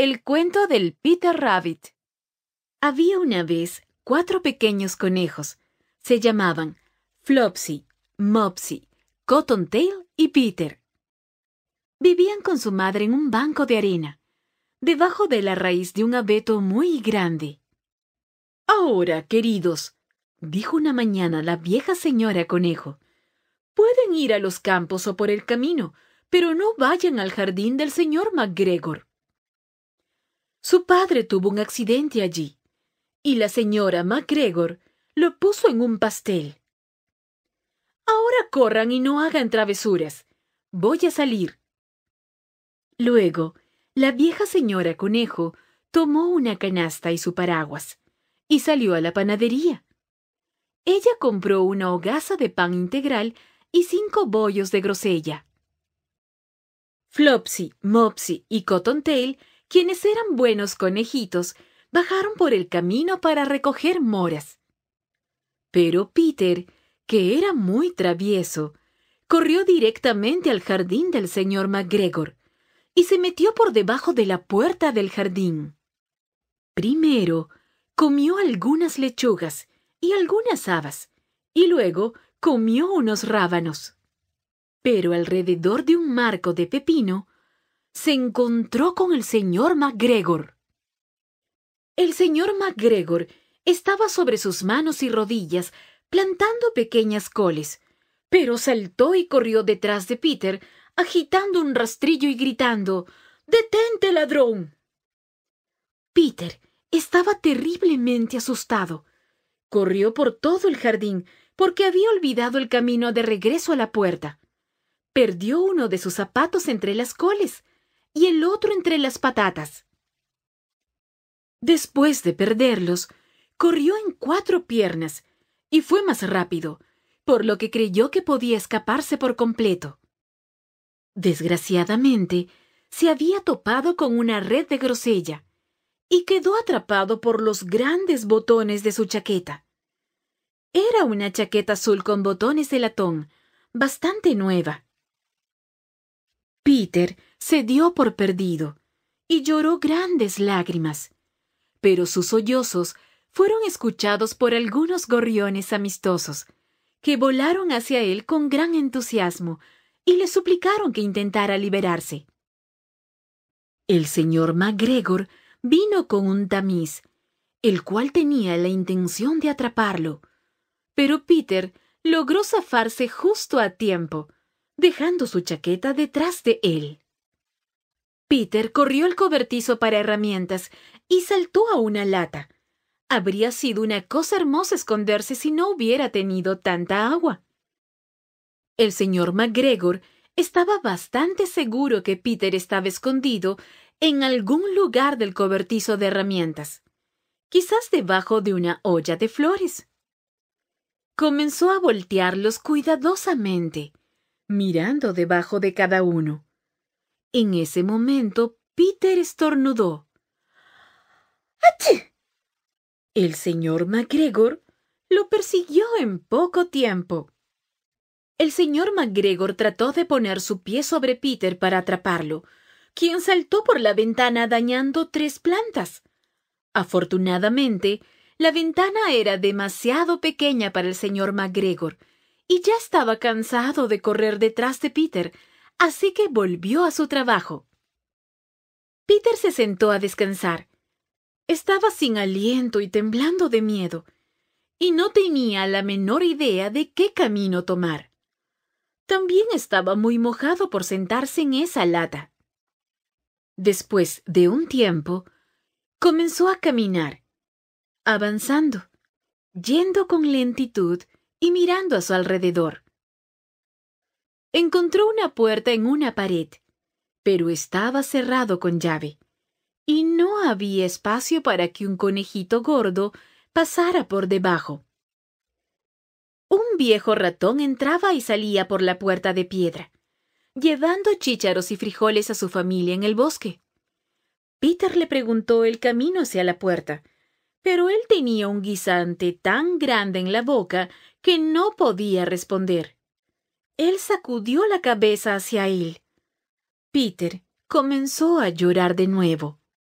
El cuento del Peter Rabbit. Había una vez cuatro pequeños conejos. Se llamaban Flopsy, Mopsy, Cottontail y Peter. Vivían con su madre en un banco de arena, debajo de la raíz de un abeto muy grande. Ahora, queridos, dijo una mañana la vieja señora conejo, pueden ir a los campos o por el camino, pero no vayan al jardín del señor MacGregor. Su padre tuvo un accidente allí, y la señora MacGregor lo puso en un pastel. Ahora corran y no hagan travesuras. Voy a salir. Luego, la vieja señora conejo tomó una canasta y su paraguas, y salió a la panadería. Ella compró una hogaza de pan integral y cinco bollos de grosella. Flopsy, Mopsy y Cottontail, quienes eran buenos conejitos, bajaron por el camino para recoger moras. Pero Peter, que era muy travieso, corrió directamente al jardín del señor MacGregor y se metió por debajo de la puerta del jardín. Primero comió algunas lechugas y algunas habas, y luego comió unos rábanos. Pero alrededor de un marco de pepino se encontró con el señor MacGregor. El señor MacGregor estaba sobre sus manos y rodillas plantando pequeñas coles, pero saltó y corrió detrás de Peter, agitando un rastrillo y gritando Detente, ladrón. Peter estaba terriblemente asustado. Corrió por todo el jardín porque había olvidado el camino de regreso a la puerta. Perdió uno de sus zapatos entre las coles y el otro entre las patatas. Después de perderlos, corrió en cuatro piernas y fue más rápido, por lo que creyó que podía escaparse por completo. Desgraciadamente, se había topado con una red de grosella y quedó atrapado por los grandes botones de su chaqueta. Era una chaqueta azul con botones de latón, bastante nueva. Peter se dio por perdido y lloró grandes lágrimas, pero sus sollozos fueron escuchados por algunos gorriones amistosos, que volaron hacia él con gran entusiasmo y le suplicaron que intentara liberarse. El señor MacGregor vino con un tamiz, el cual tenía la intención de atraparlo, pero Peter logró zafarse justo a tiempo, dejando su chaqueta detrás de él. Peter corrió al cobertizo para herramientas y saltó a una lata. Habría sido una cosa hermosa esconderse si no hubiera tenido tanta agua. El señor MacGregor estaba bastante seguro que Peter estaba escondido en algún lugar del cobertizo de herramientas, quizás debajo de una olla de flores. Comenzó a voltearlos cuidadosamente mirando debajo de cada uno. En ese momento, Peter estornudó. ¡Achí! El señor MacGregor lo persiguió en poco tiempo. El señor MacGregor trató de poner su pie sobre Peter para atraparlo, quien saltó por la ventana dañando tres plantas. Afortunadamente, la ventana era demasiado pequeña para el señor MacGregor, y ya estaba cansado de correr detrás de Peter, así que volvió a su trabajo. Peter se sentó a descansar. Estaba sin aliento y temblando de miedo, y no tenía la menor idea de qué camino tomar. También estaba muy mojado por sentarse en esa lata. Después de un tiempo, comenzó a caminar, avanzando, yendo con lentitud y mirando a su alrededor. Encontró una puerta en una pared, pero estaba cerrado con llave, y no había espacio para que un conejito gordo pasara por debajo. Un viejo ratón entraba y salía por la puerta de piedra, llevando chícharos y frijoles a su familia en el bosque. Peter le preguntó el camino hacia la puerta, pero él tenía un guisante tan grande en la boca que no podía responder. Él sacudió la cabeza hacia él. Peter comenzó a llorar de nuevo.